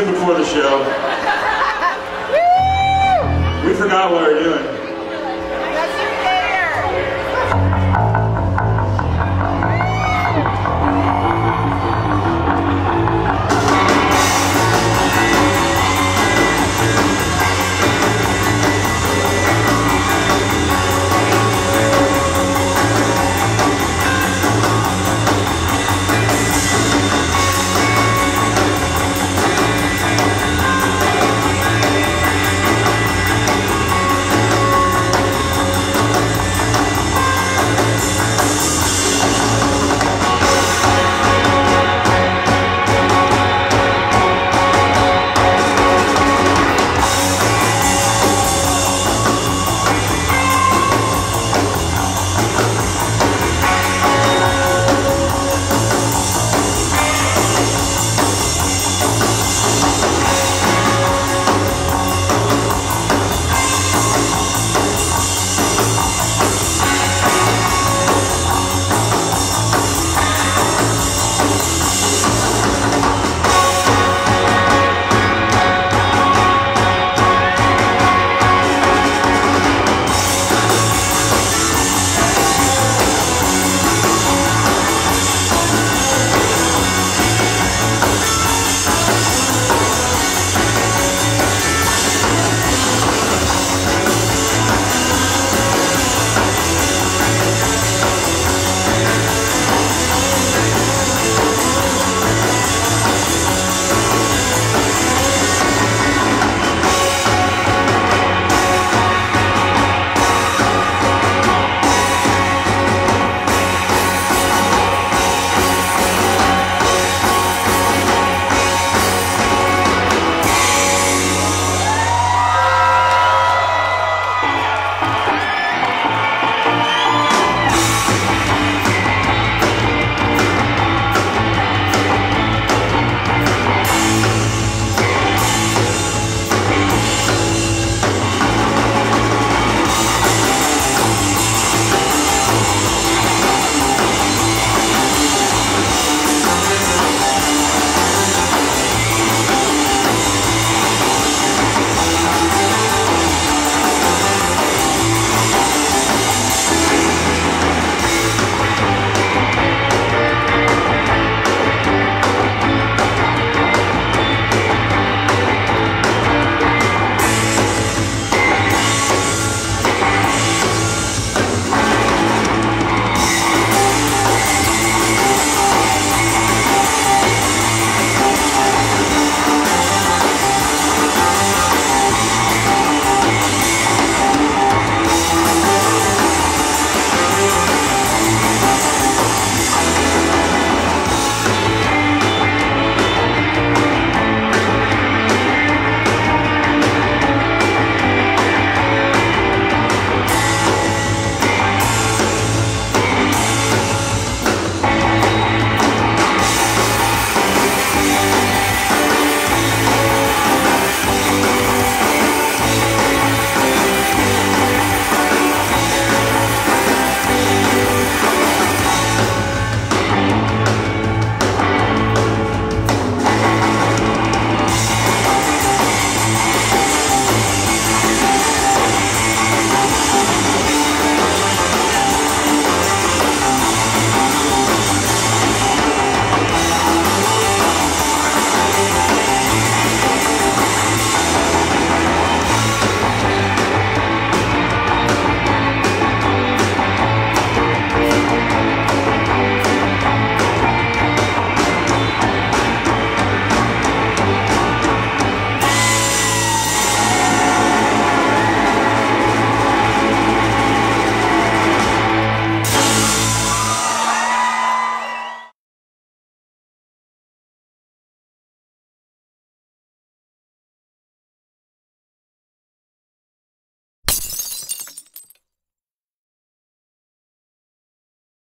before the show.